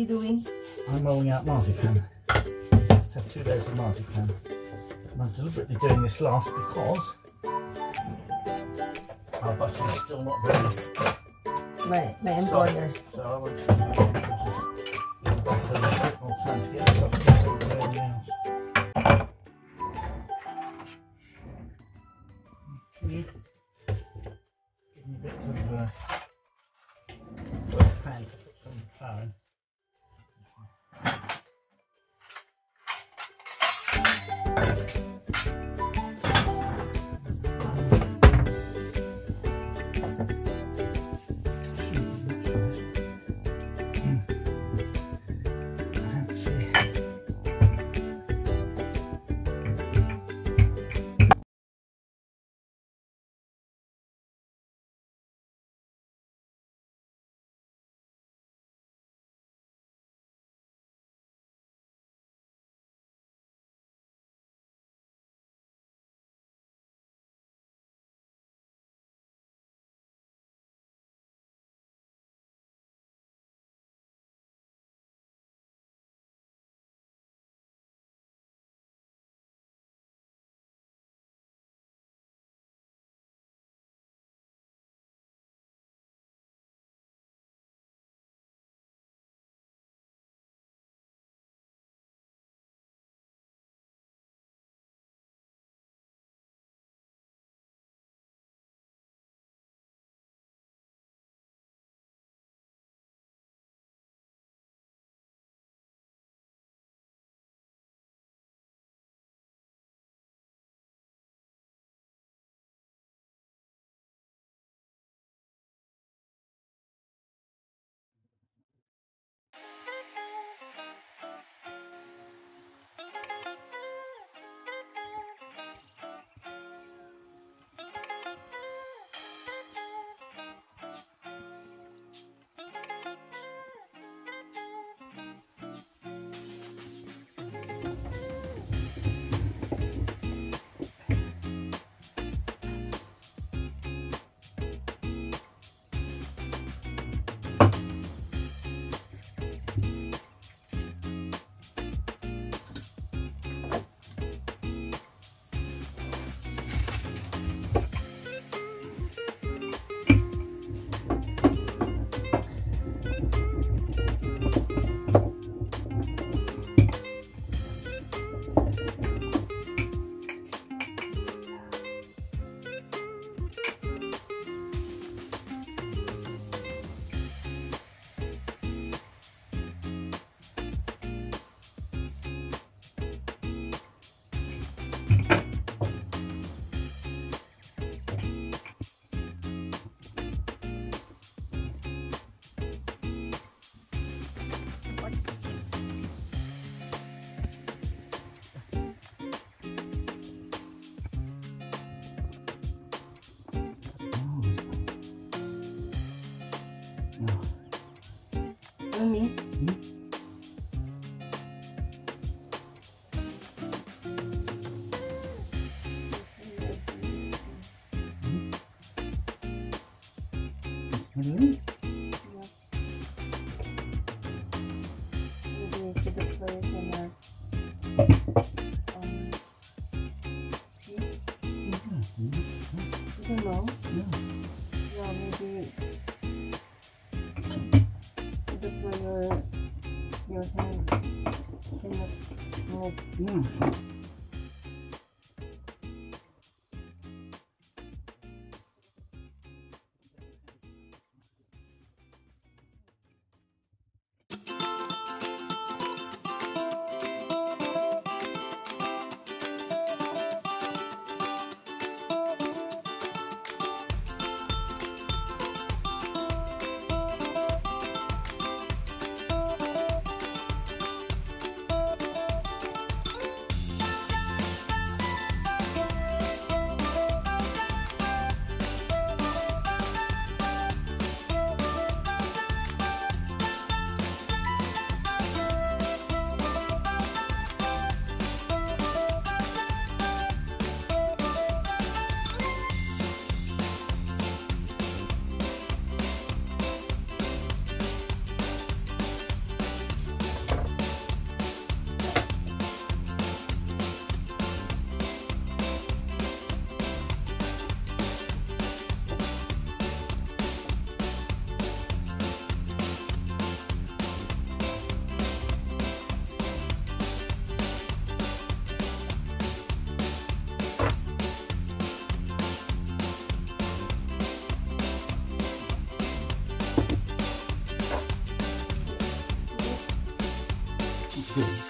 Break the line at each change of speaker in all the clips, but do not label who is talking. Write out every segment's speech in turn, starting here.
you doing?
I'm rolling out marzipan. Just have two layers of marzipan. And I'm deliberately doing this last because our butter is still not very
My, my.
So I want to sort of give the butter a bit more time to get
Mami,
Hello?
maybe see this way can um, see? Mm-hmm. I don't know. Yeah, maybe your hand cannot move.
Yeah. I didn't, I Hmm.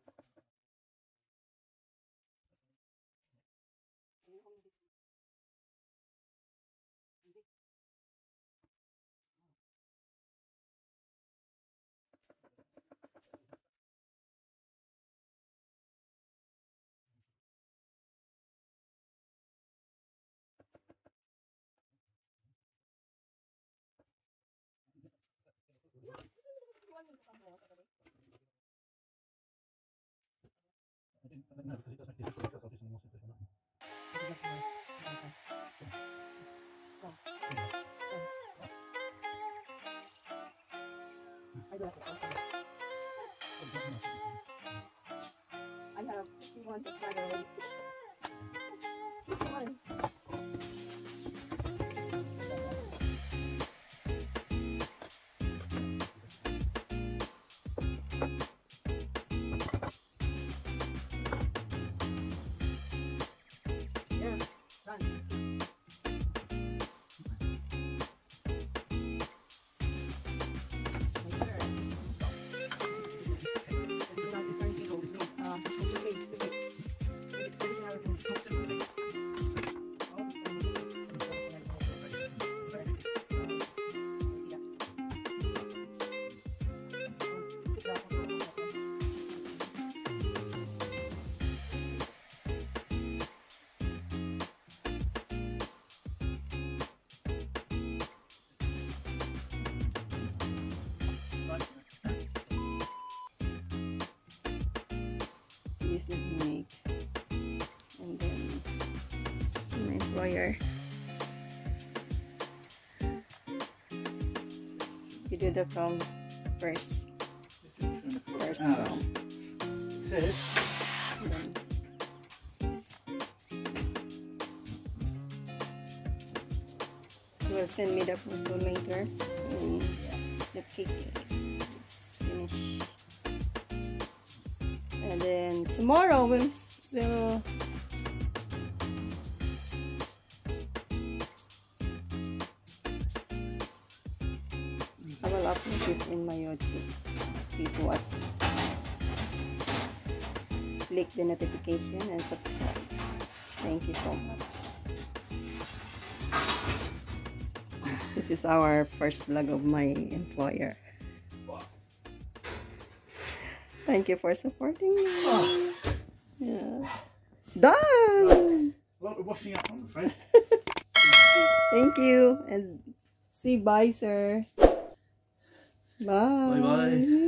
I have 51 subscribers This that you make. And then my employer. You do the comb first. First
Ah.
comb. Then you will send me the photo later. And the cake is finished. And then tomorrow we'll, we'll I will upload this in my YouTube. Please watch. Click the notification and subscribe. Thank you so much. This is our first vlog of my employer. Thank you for supporting me.
Oh,
Yeah. Done!
a lot of washing up, I'm afraid.
Thank you. And say bye, sir. Bye.
Bye-bye.